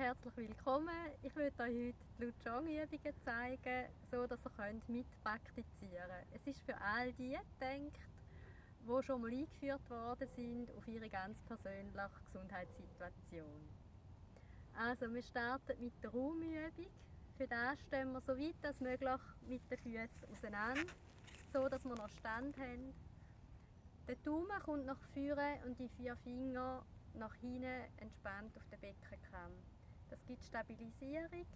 herzlich willkommen. Ich möchte euch heute die Lutschong-Übungen zeigen, so dass ihr könnt mitpraktizieren könnt. Es ist für all die gedacht, die schon mal eingeführt worden sind auf ihre ganz persönliche Gesundheitssituation. Also wir starten mit der Raumübung. Für das stehen wir so weit als möglich mit den Füßen auseinander, so dass wir noch Stand haben. Der Daumen kommt nach vorne und die vier Finger nach hinten entspannt auf den Beckenkamm. Das gibt Stabilisierung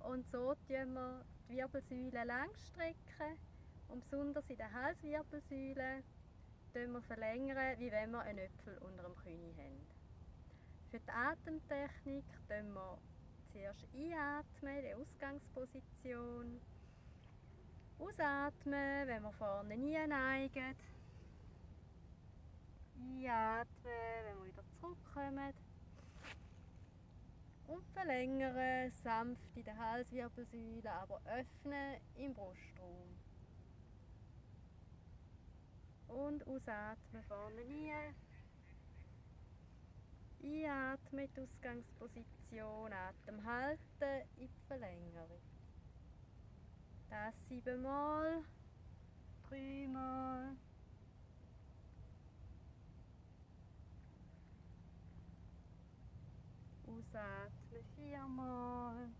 und so tun wir die Wirbelsäule lang strecken und besonders in der Halswirbelsäule wir verlängern, wie wenn wir einen Äpfel unter dem Knie haben. Für die Atemtechnik tun wir zuerst einatmen, die Ausgangsposition. Ausatmen, wenn wir vorne nie neigen. Einatmen, wenn wir wieder zurückkommen. Und verlängern, sanft in der Halswirbelsäule, aber öffnen im Brustraum. Und ausatmen vorne rein. Einatmen in die Ausgangsposition, Atem halten in die Verlängerung. Das siebenmal, dreimal. Ausatmen viermal.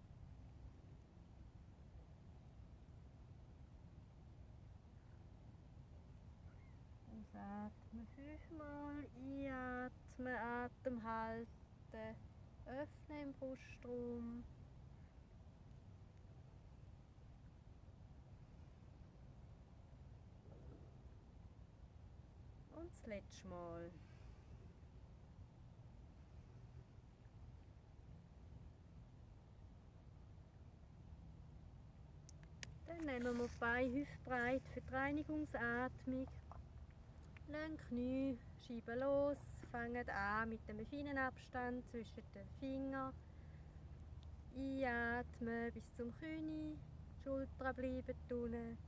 Ausatmen fünfmal. Einatmen, Atem halten. Öffnen im Brustraum. Und das letzte Mal. Nehmen wir die Beine hüftbreit für die Reinigungsatmung. Lassen Knie schieben los, fangen an mit einem feinen Abstand zwischen den Fingern. Einatmen bis zum Knie, Schultern bleiben unten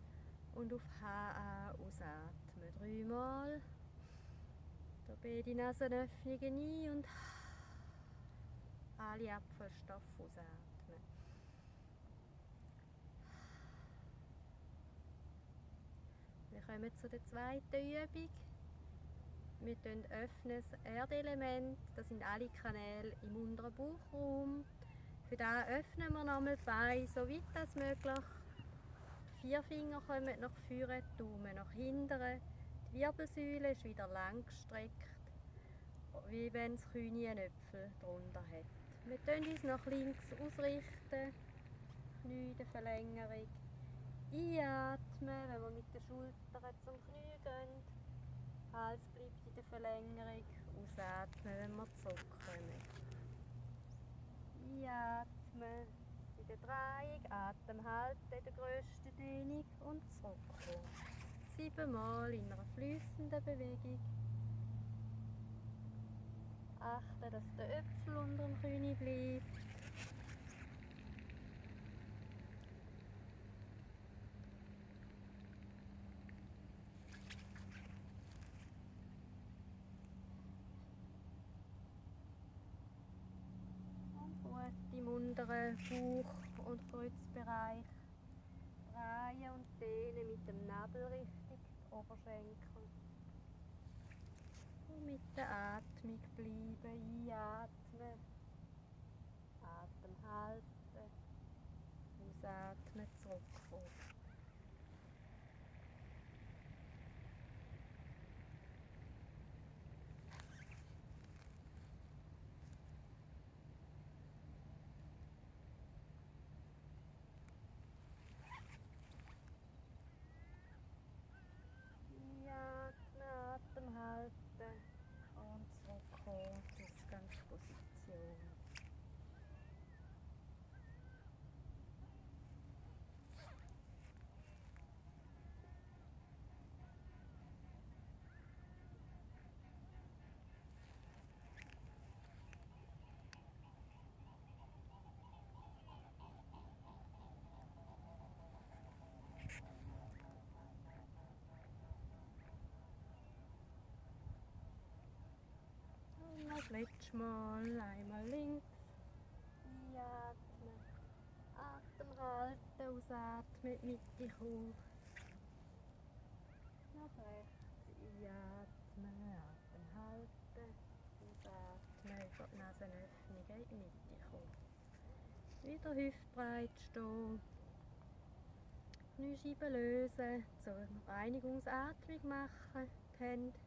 und auf HA ausatmen. Dreimal. Da beide Nasenöffnungen ein und alle Apfelstoffe ausatmen. Wir kommen zu der zweiten Übung. Wir öffnen das Erdelement, das sind alle Kanäle im unteren Bauchraum. Für das öffnen wir nochmal die Beine, so weit als möglich. Vier Finger kommen nach vorne, die Daumen nach hinten. Die Wirbelsäule ist wieder lang gestreckt, wie wenn das Kühne einen Äpfel drunter hat. Wir können uns nach links ausrichten, Knie Verlängerung. Einatmen, wenn wir mit den Schultern zum Knie gehen. Hals bleibt in der Verlängerung. Ausatmen, wenn wir zurückkommen. Einatmen in der Drehung, Atem halten in der grössten Dehnung und zurückkommen. Siebenmal in einer fließenden Bewegung. Achten, dass der Äpfel unter dem Knie bleibt. im unteren Bauch- und Kreuzbereich drehen und dehnen mit dem Nabel Richtung Oberschenkel. Und mit der Atmung bleiben, einatmen, Atem halten, ausatmen, zurückkommen. Atem halten und zurückkommen zur Ausgangsposition. Letzte Mal einmal links, halten, ausatmen, Mitte kommen. Nach rechts einatmen, Atem halten, ausatmen, über die Nasenöffnung in die Mitte kommen. Wieder hüftbreit stehen. Kniescheiben lösen, zur Reinigungsatmung machen, die Hände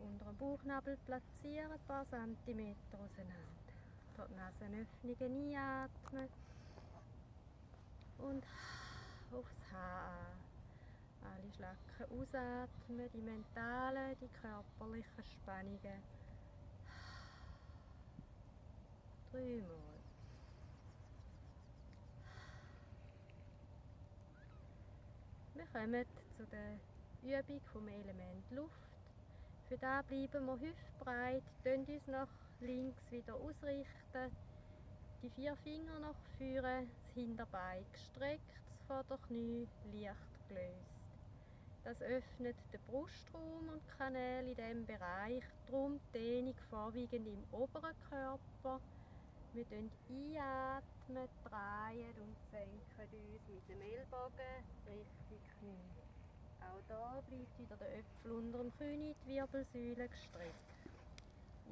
unter dem Bauchnabel platzieren, ein paar Zentimeter auseinander. Dort Nasenöffnungen einatmen und aufs Haar alle Schlacken ausatmen, die mentalen, die körperlichen Spannungen. Dreimal. Wir kommen zu der Übung vom Element Luft. Für da bleiben wir hüftbreit, können uns nach links wieder ausrichten, die vier Finger nach vorne, das Hinterbein gestreckt, das Vorderknie leicht gelöst. Das öffnet den Brustraum und Kanäle in diesem Bereich, darum Dehnung vorwiegend im oberen Körper. Wir einatmen, drehen und senken uns mit dem Ellbogen Richtung Knie. Auch da bleibt wieder der Öpfel unter dem Knie, die Wirbelsäule gestreckt.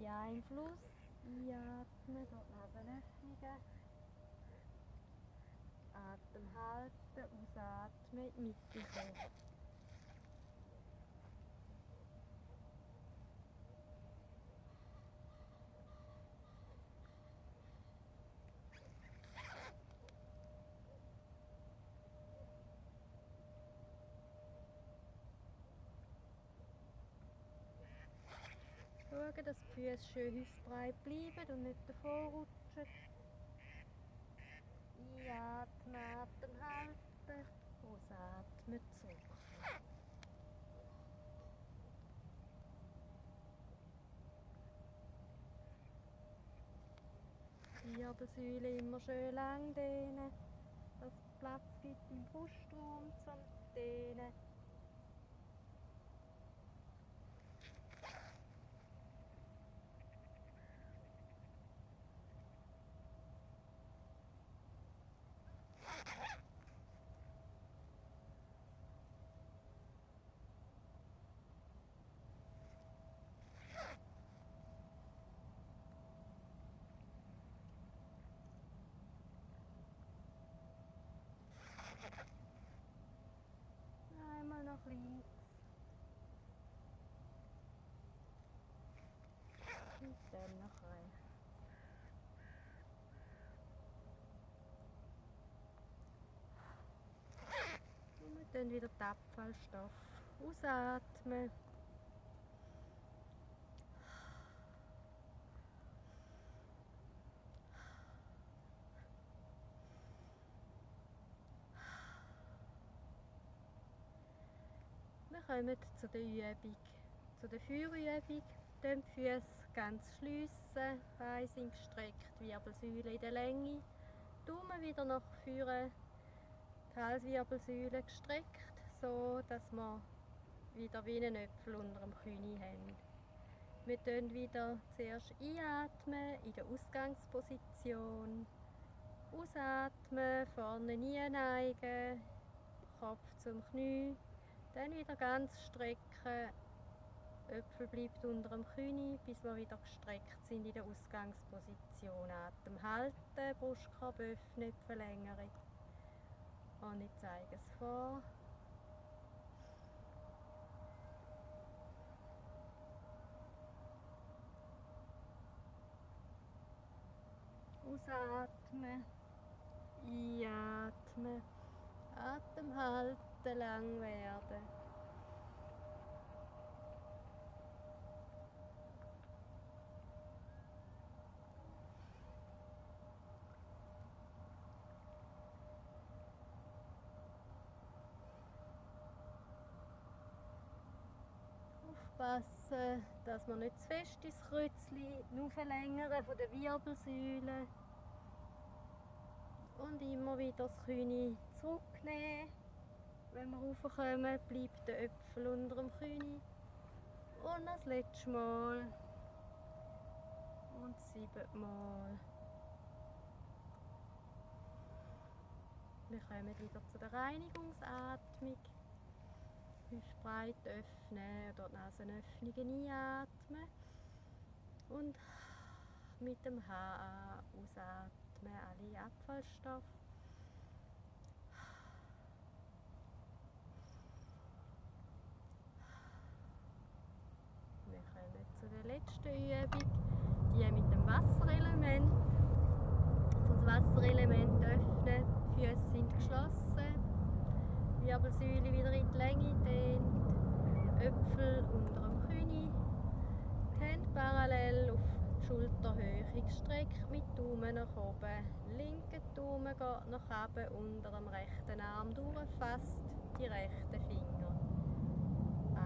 Ja, im Fluss einatmen, dort Nasenöffnungen. Atem halten, ausatmen, Mitte kommen. Schauen, dass die Füße schön hüftbreit bleiben und nicht davor rutschen. Einatmen, Atem halten, ausatmen, zurück. Die Wirbelsäule immer schön lang dehnen, dass es Platz gibt im Brustraum zum Dehnen. Links. Und dann nach rechts. Und dann wieder Abfallstoff ausatmen. Kommen zu der Übung, zu der. Dann die Füße ganz schliessen, Beine sind gestreckt, Wirbelsäule in der Länge. Daumen wieder nach vorne, die Halswirbelsäule gestreckt, so dass wir wieder wie einen Äpfel unter dem Knie haben. Wir atmen wieder zuerst einatmen in der Ausgangsposition. Ausatmen, vorne nie neigen, Kopf zum Knie. Dann wieder ganz strecken. Öpfel bleibt unter dem Knie, bis wir wieder gestreckt sind in der Ausgangsposition. Atem halten, Brustkorb öffnen, Verlängerung. Und ich zeige es vor. Ausatmen, einatmen, Atem halten, lang werden. Aufpassen, dass man nicht zu fest ins Kreuzchen verlängern von der Wirbelsäule und immer wieder das Knie zurücknehmen. Wenn wir raufkommen, bleibt der Äpfel unter dem Knie. Und das letzte Mal. Und siebenmal. Wir kommen wieder zu der Reinigungsatmung. Hüftbreit öffnen, dort Nasenöffnungen einatmen. Und mit dem H ausatmen alle Abfallstoffe. Wir kommen zu der letzten Übung, die mit dem Wasserelement. Das Wasserelement öffnen, die Füße sind geschlossen, Wirbelsäule wieder in die Länge dehnt, Äpfel unter dem Knie, Hände parallel auf Schulterhöhe gestreckt mit Daumen nach oben. Linker Daumen geht nach oben unter dem rechten Arm durch, fast die rechten Finger.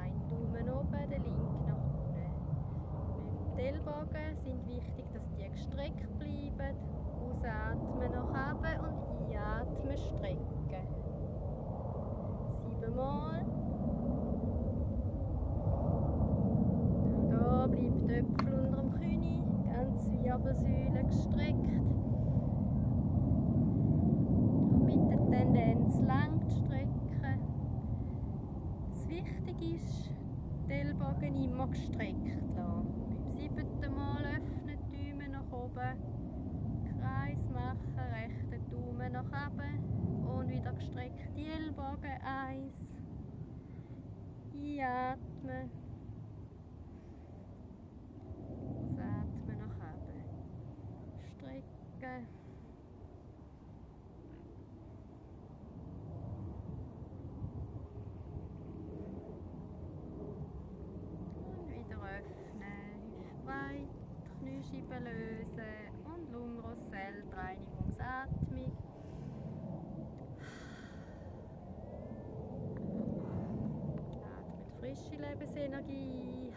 Ein Daumen oben, der linke nach Ellbogen sind wichtig, dass die gestreckt bleiben. Ausatmen nach oben und einatmen strecken. Siebenmal. Da bleibt die Äpfel unter dem Knie ganze Wirbelsäule gestreckt. Und mit der Tendenz lang strecken. Das Wichtige ist, die Ellbogen immer gestreckt lassen. Siebten Mal öffnen, Daumen nach oben, Kreis machen, rechten Daumen nach oben und wieder gestreckt die Ellbogen. Eins. Einatmen. strecken. Und wieder öffnen, Hüftbreit, Kniescheiben lösen und Lungenrossell, Reinigungsatmung. Atmet frische Lebensenergie,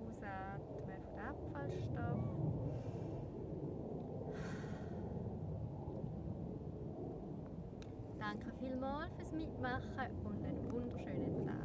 ausatmen von Abfallstoff. Danke vielmals fürs Mitmachen und einen wunderschönen Tag.